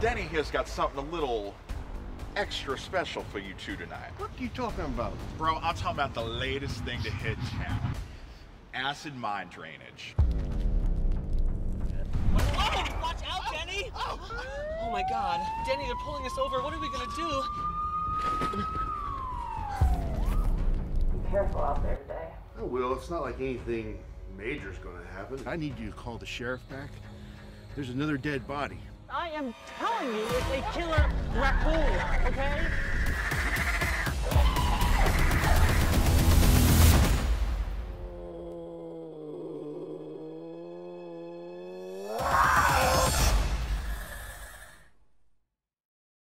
Denny has got something a little extra special for you two tonight. What are you talking about? Bro, I'm talking about the latest thing to hit town. Acid mine drainage. Oh, watch out, Denny! Oh my god. Denny, they're pulling us over. What are we gonna do? Be careful out there today. I will. It's not like anything major's gonna happen. I need you to call the sheriff back. There's another dead body. I am telling you, it's a killer raccoon?